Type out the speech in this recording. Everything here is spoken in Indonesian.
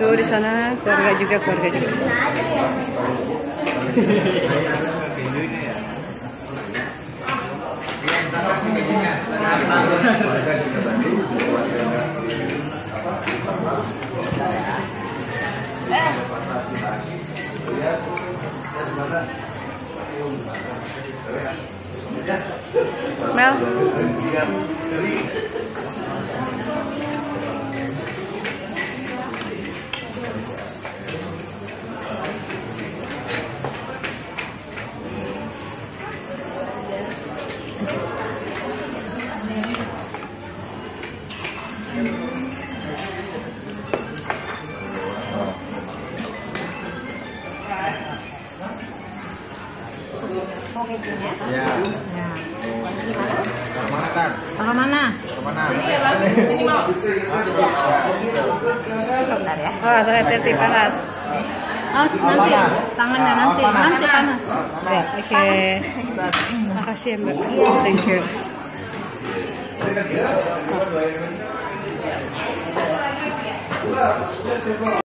Tuh di sana keluarga juga keluarga juga. Mel. Oke, ya. Ya. Ya. Ke mana? Bentar ya. Oh, saya hati panas. Oh, nanti ya. Tangannya nanti. Nanti panas. Ya, oke. Makasih ya, Mbak. Thank you.